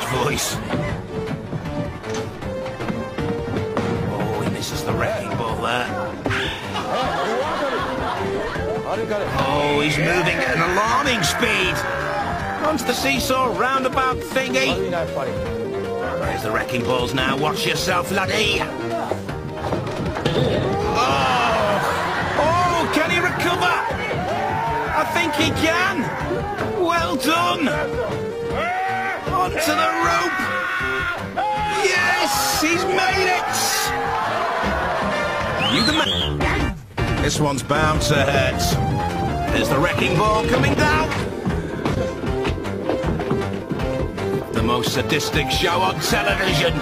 Savage voice. Oh, he misses the wrecking ball there. Oh, he's moving at an alarming speed. Onto the seesaw roundabout thingy. There's eh? the wrecking balls now. Watch yourself, laddie. Oh! Oh, can he recover? I think he can. Well done to the rope. Yes, he's made it. You the man. This one's bouncer heads. There's the wrecking ball coming down. The most sadistic show on television.